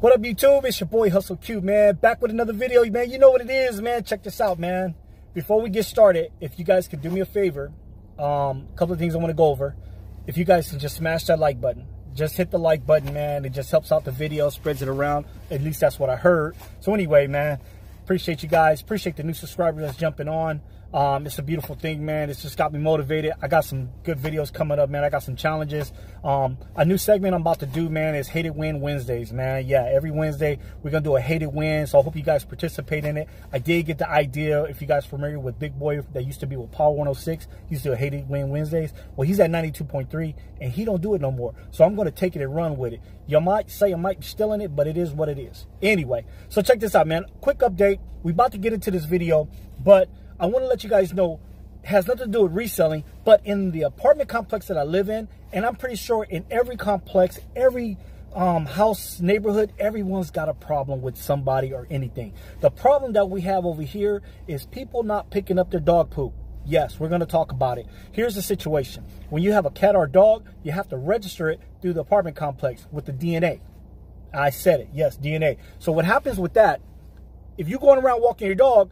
What up, YouTube? It's your boy Hustle Q, man. Back with another video, man. You know what it is, man. Check this out, man. Before we get started, if you guys could do me a favor, um, a couple of things I want to go over. If you guys can just smash that like button. Just hit the like button, man. It just helps out the video, spreads it around. At least that's what I heard. So anyway, man, appreciate you guys. Appreciate the new subscribers that's jumping on. Um, it's a beautiful thing, man. It's just got me motivated. I got some good videos coming up, man. I got some challenges. Um, a new segment I'm about to do, man, is Hated Win Wednesdays, man. Yeah, every Wednesday we're to do a Hated Win, so I hope you guys participate in it. I did get the idea, if you guys familiar with Big Boy that used to be with Power 106, he used to Hated Win Wednesdays. Well, he's at 92.3, and he don't do it no more. So I'm to take it and run with it. You might say I might be stealing it, but it is what it is. Anyway, so check this out, man. Quick update. We about to get into this video, but I want to let you guys know has nothing to do with reselling, but in the apartment complex that I live in, and I'm pretty sure in every complex, every um, house, neighborhood, everyone's got a problem with somebody or anything. The problem that we have over here is people not picking up their dog poop. Yes, we're going to talk about it. Here's the situation. When you have a cat or dog, you have to register it through the apartment complex with the DNA. I said it. Yes, DNA. So what happens with that, if you're going around walking your dog,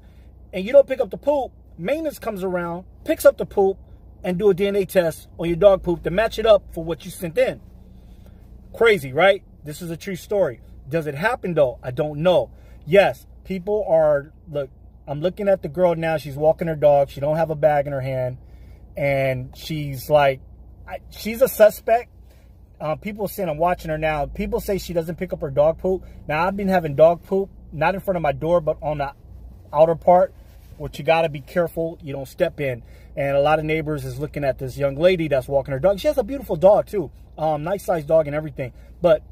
and you don't pick up the poop, maintenance comes around, picks up the poop, and do a DNA test on your dog poop to match it up for what you sent in. Crazy, right? This is a true story. Does it happen though? I don't know. Yes, people are look. I'm looking at the girl now. She's walking her dog. She don't have a bag in her hand, and she's like, I, she's a suspect. Uh, people saying I'm watching her now. People say she doesn't pick up her dog poop. Now I've been having dog poop not in front of my door, but on the outer part, which you got to be careful you don't step in. And a lot of neighbors is looking at this young lady that's walking her dog. She has a beautiful dog too, um, nice sized dog and everything. But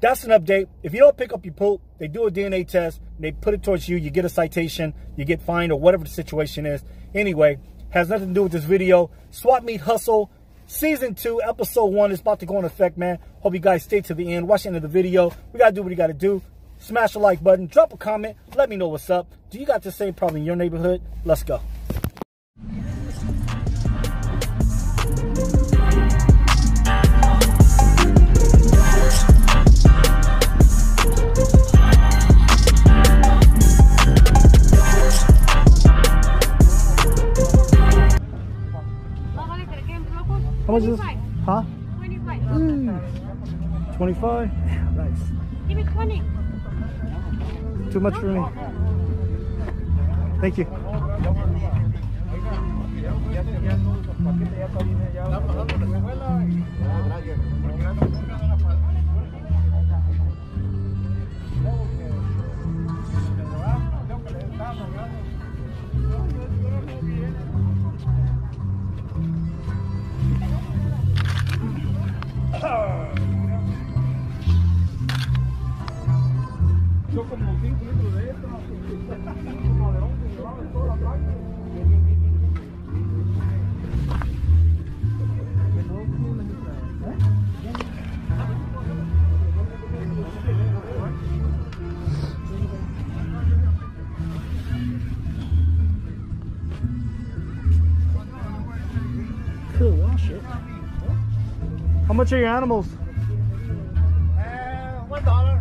that's an update. If you don't pick up your poop, they do a DNA test, they put it towards you, you get a citation, you get fined or whatever the situation is. Anyway, has nothing to do with this video. Swap Meet Hustle Season 2, Episode 1 is about to go in effect, man. Hope you guys stay to the end. Watch the end of the video. We got to do what we got to do smash the like button, drop a comment, let me know what's up. Do you got the same problem in your neighborhood? Let's go. How much is this? Huh? 25. Mm. 25? Nice. Give me 20. Too much for me. Thank you. How much are your animals? Uh, one dollar.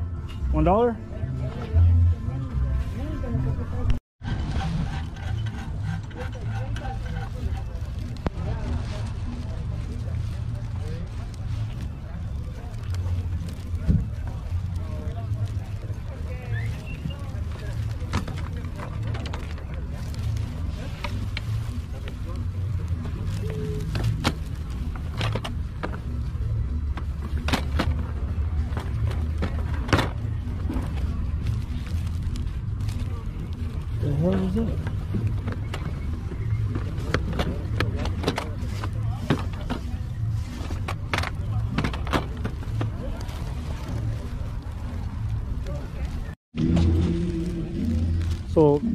One dollar?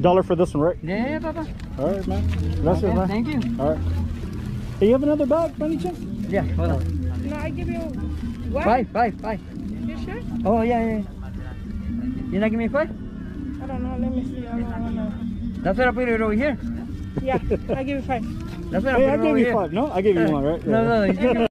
Dollar for this one, right? Yeah, Papa. All right, man. Gracias, Okay, man. thank you. All right. Hey, you have another bag, by any chance? Yeah, hold on. No, I give you what? Five, five, five. You sure? Oh, yeah, yeah. You not give me a five? I don't know. Let me see. I don't wanna... That's what I put it over here. Yeah, I give you five. That's what I Hey, put I it over gave you here. five. No, I gave you one, right? No, no, you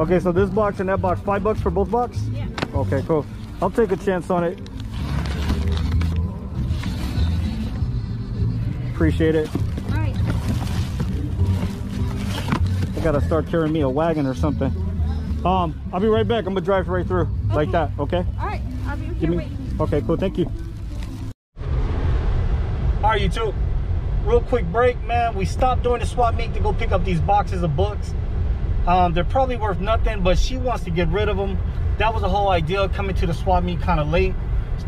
Okay, so this box and that box, five bucks for both box? Yeah. Okay, cool. I'll take a chance on it. Appreciate it. All right. I gotta start carrying me a wagon or something. Um, I'll be right back. I'm gonna drive right through like that. Okay. All right. I'll be Give here me. waiting. Okay, cool. Thank you. All right, YouTube. Real quick break, man. We stopped doing the swap meet to go pick up these boxes of books. Um, they're probably worth nothing, but she wants to get rid of them. That was the whole idea. Coming to the swap meet kind of late.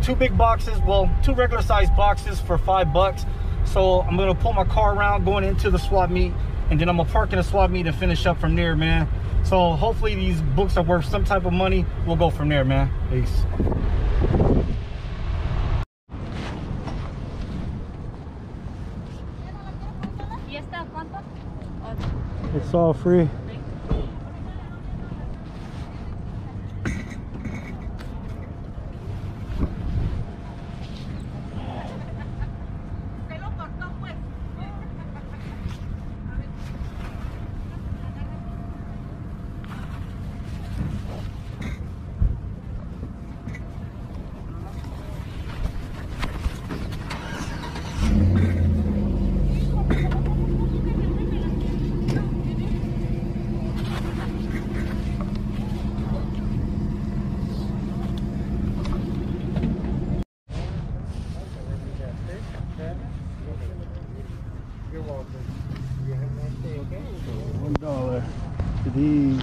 Two big boxes. Well, two regular sized boxes for five bucks. So I'm gonna pull my car around going into the swap meet, and then I'm gonna park in the swap meet and finish up from there, man. So hopefully these books are worth some type of money. We'll go from there, man. Peace. ¿Y esta cuánto? It's all free. One dollar for these.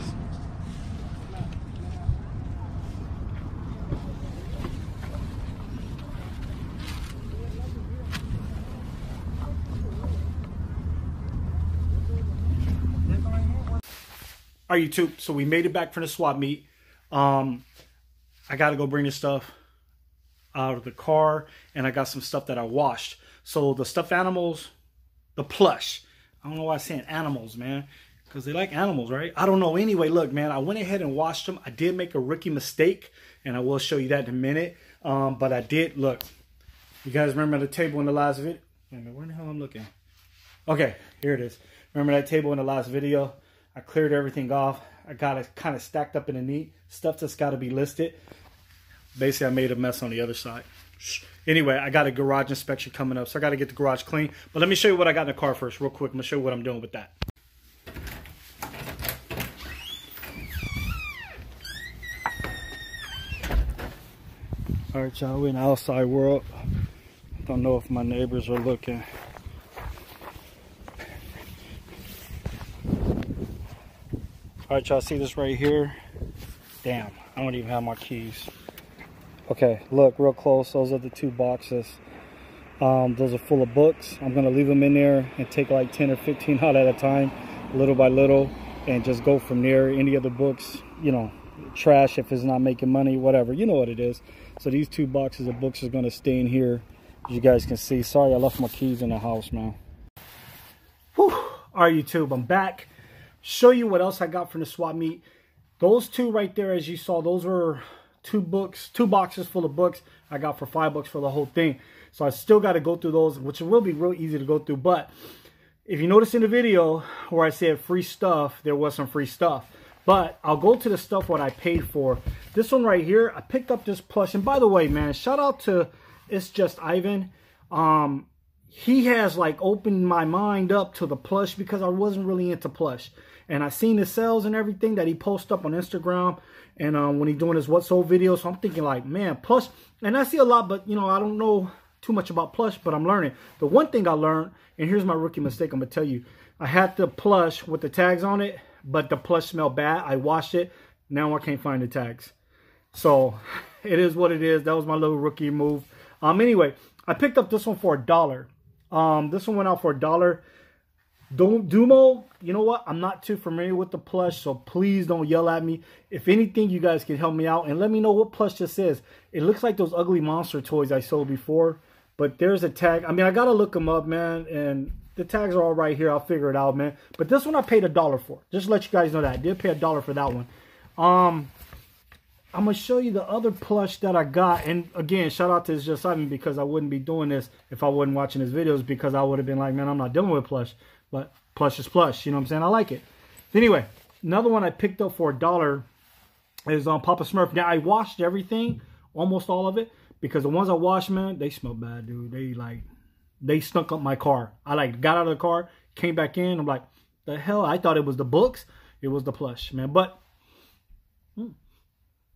All right, YouTube. So we made it back from the swap meet. Um, I got to go bring this stuff out of the car, and I got some stuff that I washed. So the stuffed animals, the plush. I don't know why I'm saying animals, man. Because they like animals, right? I don't know. Anyway, look, man, I went ahead and washed them. I did make a rookie mistake, and I will show you that in a minute. Um, but I did, look. You guys remember the table in the last video? Wait a minute, where the hell I'm looking? Okay, here it is. Remember that table in the last video? I cleared everything off. I got it kind of stacked up in a neat. Stuff that's got to be listed. Basically, I made a mess on the other side. Anyway, I got a garage inspection coming up, so I got to get the garage clean. But let me show you what I got in the car first, real quick. I'm going to show you what I'm doing with that. All right, y'all, we're in the outside world. Don't know if my neighbors are looking. All right, y'all see this right here? Damn, I don't even have my keys. Okay, look real close. Those are the two boxes. Um, those are full of books. I'm gonna leave them in there and take like 10 or 15 out at a time, little by little, and just go from there. Any other books, you know, trash if it's not making money, whatever. You know what it is. So these two boxes of books is gonna stay in here, as you guys can see. Sorry, I left my keys in the house, man. Whew. All right, YouTube, I'm back. Show you what else I got from the swap meet. Those two right there, as you saw, those were two books, two boxes full of books I got for five bucks for the whole thing. So I still got to go through those, which will be real easy to go through. But if you notice in the video where I said free stuff, there was some free stuff. But I'll go to the stuff what I paid for. This one right here, I picked up this plush. And by the way, man, shout out to It's Just Ivan. Um, he has like opened my mind up to the plush because I wasn't really into plush. And I seen the sales and everything that he posts up on Instagram and um, when he doing his what's so videos. So I'm thinking like, man, plush. And I see a lot, but you know, I don't know too much about plush, but I'm learning. The one thing I learned, and here's my rookie mistake, I'm gonna tell you. I had the plush with the tags on it, but the plush smelled bad. I washed it. Now I can't find the tags. So it is what it is. That was my little rookie move. Um, anyway, I picked up this one for a dollar. Um, this one went out for a dollar. Dumo, you know what? I'm not too familiar with the plush, so please don't yell at me. If anything, you guys can help me out and let me know what plush this is. It looks like those ugly monster toys I sold before, but there's a tag. I mean, I gotta look them up, man, and the tags are all right here. I'll figure it out, man. But this one I paid a dollar for. Just to let you guys know that I did pay a dollar for that one. Um, I'm gonna show you the other plush that I got. And again, shout out to Just Ivan because I wouldn't be doing this if I wasn't watching his videos because I would have been like, man, I'm not dealing with plush. But plush is plush, you know what I'm saying? I like it. Anyway, another one I picked up for a dollar is on Papa Smurf. Now I washed everything, almost all of it, because the ones I washed, man, they smell bad, dude. They like they stunk up my car. I like got out of the car, came back in. I'm like, the hell? I thought it was the books. It was the plush, man. But.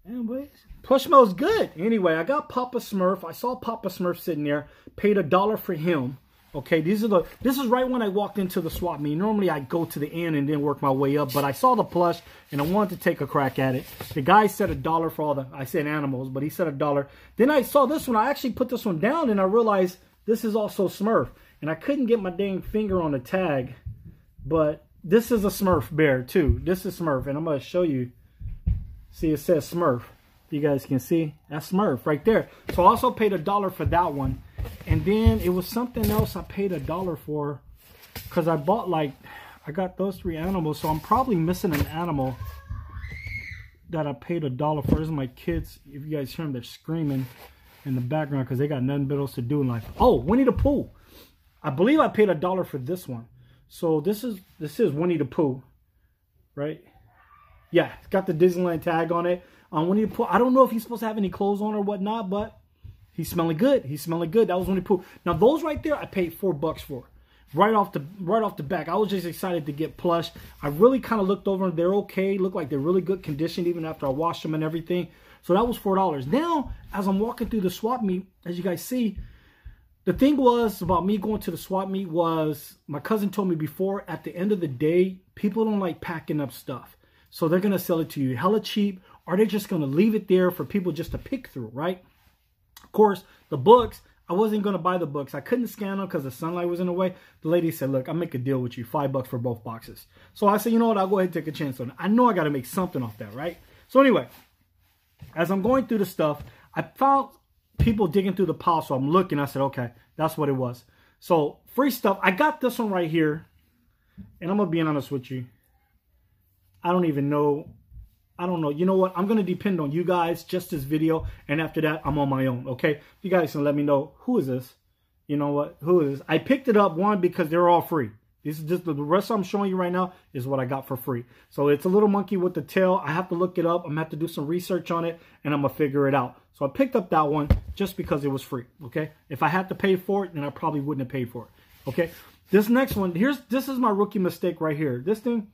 Anyways, plush smells good. Anyway, I got Papa Smurf. I saw Papa Smurf sitting there. Paid a dollar for him. Okay, these are the. This is right when I walked into the swap meet. Normally I go to the end and then work my way up, but I saw the plush and I wanted to take a crack at it. The guy said a dollar for all the. I said animals, but he said a dollar. Then I saw this one. I actually put this one down and I realized this is also Smurf. And I couldn't get my dang finger on the tag. But this is a Smurf bear too. This is Smurf. And I'm going to show you. See, it says Smurf. You guys can see. That's Smurf right there. So I also paid a dollar for that one. And then it was something else I paid a dollar for. Because I bought like... I got those three animals. So I'm probably missing an animal that I paid a dollar for. This is my kids. If you guys hear them, they're screaming in the background because they got nothing but else to do in life. Oh, Winnie the Pooh. I believe I paid a dollar for this one. So this is this is Winnie the Pooh, right? Yeah, it's got the Disneyland tag on it. Um, the Pooh. I don't know if he's supposed to have any clothes on or whatnot, but he's smelling good. He's smelling good. That was Winnie the Pooh. Now those right there, I paid four bucks for. Right off the right off the back, I was just excited to get plush. I really kind of looked over them. They're okay. Look like they're really good condition, even after I washed them and everything. So that was $4. Now, as I'm walking through the swap meet, as you guys see, the thing was about me going to the swap meet was my cousin told me before at the end of the day, people don't like packing up stuff. So they're going to sell it to you hella cheap or they're just going to leave it there for people just to pick through, right? Of course, the books, I wasn't going to buy the books. I couldn't scan them because the sunlight was in the way. The lady said, look, I'll make a deal with you. Five bucks for both boxes. So I said, you know what? I'll go ahead and take a chance on it. I know I got to make something off that, right? So anyway, as I'm going through the stuff, I found people digging through the pile. So I'm looking. I said, okay, that's what it was. So free stuff. I got this one right here. And I'm going to be honest with you. I don't even know. I don't know. You know what? I'm going to depend on you guys, just this video. And after that, I'm on my own. Okay? You guys can let me know. Who is this? You know what? Who is this? I picked it up, one, because they're all free. This is just the rest I'm showing you right now is what I got for free. So it's a little monkey with the tail. I have to look it up. I'm to have to do some research on it and I'm to figure it out. So I picked up that one just because it was free. Okay. If I had to pay for it, then I probably wouldn't have paid for it. Okay. This next one, here's, this is my rookie mistake right here. This thing,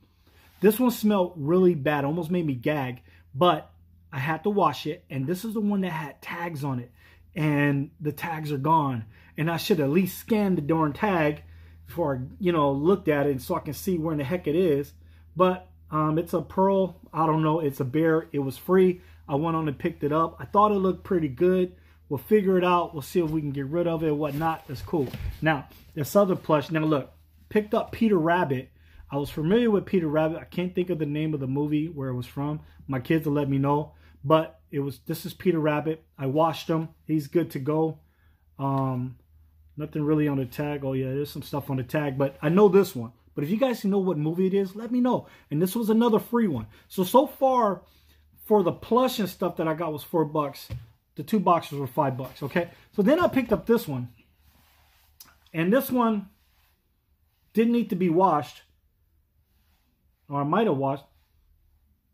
this one smelled really bad. Almost made me gag, but I had to wash it. And this is the one that had tags on it and the tags are gone. And I should at least scan the darn tag before I, you know, looked at it so I can see where in the heck it is. But um, it's a pearl. I don't know. It's a bear. It was free. I went on and picked it up. I thought it looked pretty good. We'll figure it out. We'll see if we can get rid of it whatnot. That's cool. Now, this other plush. Now, look. Picked up Peter Rabbit. I was familiar with Peter Rabbit. I can't think of the name of the movie where it was from. My kids will let me know. But it was. This is Peter Rabbit. I washed him. He's good to go. Um, Nothing really on the tag. Oh, yeah, there's some stuff on the tag, but I know this one. But if you guys know what movie it is, let me know. And this was another free one. So, so far, for the plush and stuff that I got was four bucks. The two boxes were five bucks, okay? So then I picked up this one. And this one didn't need to be washed. Or I might have washed.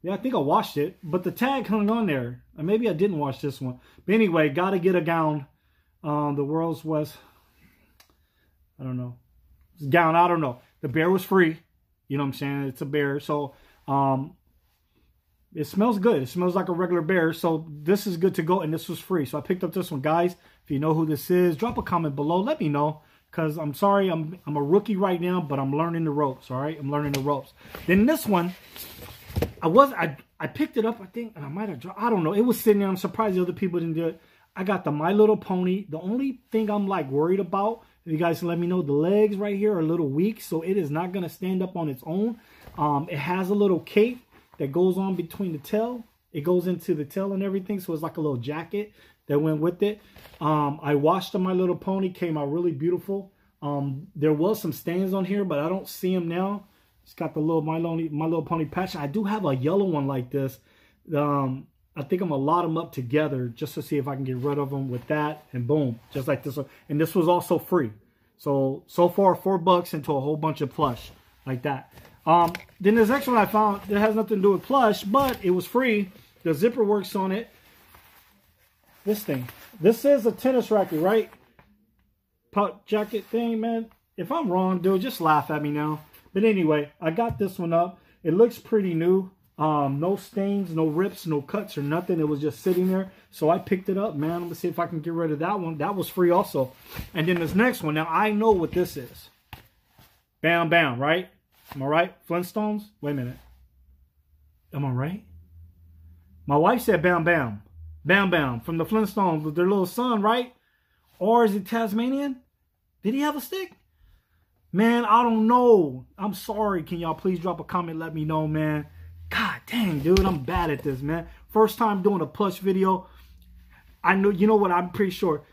Yeah, I think I washed it. But the tag hung on there. Maybe I didn't wash this one. But anyway, got to get a gown. Um, the world's was I don't know. Down. I don't know. The bear was free. You know what I'm saying? It's a bear. So um, it smells good. It smells like a regular bear. So this is good to go. And this was free. So I picked up this one. Guys, if you know who this is, drop a comment below. Let me know. Because I'm sorry, I'm, I'm a rookie right now, but I'm learning the ropes. All right? I'm learning the ropes. Then this one, I was I I picked it up, I think, and I might have dropped. I don't know. It was sitting there. I'm surprised the other people didn't do it. I got the My Little Pony. The only thing I'm like worried about if you guys let me know, the legs right here are a little weak, so it is not going to stand up on its own. Um, it has a little cape that goes on between the tail. It goes into the tail and everything, so it's like a little jacket that went with it. Um, I washed on My Little Pony, came out really beautiful. Um, there was some stains on here, but I don't see them now. It's got the little My Little, My Little Pony patch. I do have a yellow one like this. Um, I think I'm gonna lot them up together just to see if I can get rid of them with that and boom, just like this one. And this was also free. So, so far four bucks into a whole bunch of plush like that. Um, then this next one I found that has nothing to do with plush, but it was free. The zipper works on it. This thing. This is a tennis racket, right? Pouch jacket thing, man. If I'm wrong, dude, just laugh at me now. But anyway, I got this one up. It looks pretty new. Um, no stains, no rips, no cuts or nothing. It was just sitting there. So I picked it up, man. To see if I can get rid of that one. That was free also. And then this next one. Now, I know what this is. Bam, bam, right? Am I right? Flintstones? Wait a minute. Am I right? My wife said bam, bam. Bam Bam from the Flintstones with their little son, right? Or is it Tasmanian? Did he have a stick? Man, I don't know. I'm sorry. Can y'all please drop a comment? Let me know, man. God dang, dude, I'm bad at this, man. First time doing a plush video. I know, you know what? I'm pretty sure.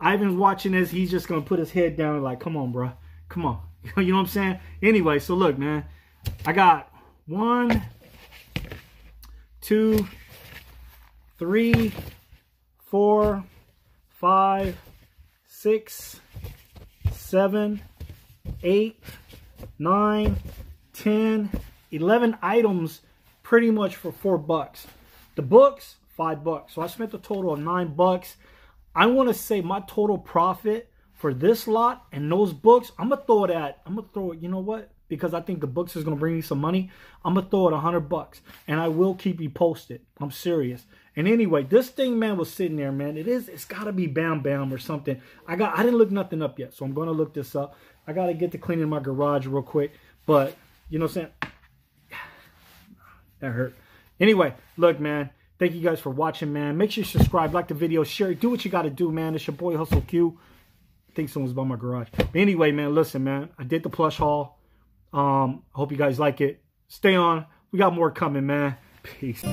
Ivan's watching this. He's just going to put his head down like, come on, bro. Come on. you know what I'm saying? Anyway, so look, man. I got one, two, three, four, five, six, seven, eight, nine, ten, eleven items pretty much for four bucks. The books, five bucks. So I spent a total of nine bucks. I want to say my total profit for this lot and those books, I'm gonna throw it at, I'm gonna throw it, you know what? Because I think the books is gonna bring me some money. I'm gonna throw it a hundred bucks, and I will keep you posted. I'm serious. And anyway, this thing, man, was sitting there, man. It is. It's gotta be Bam Bam or something. I got. I didn't look nothing up yet, so I'm gonna look this up. I gotta get to cleaning my garage real quick, but you know what I'm saying. That hurt. Anyway, look, man. Thank you guys for watching, man. Make sure you subscribe, like the video, share it. Do what you got to do, man. It's your boy Hustle Q. I think someone's by my garage. But anyway, man, listen, man. I did the plush haul. Um, I hope you guys like it. Stay on. We got more coming, man. Peace.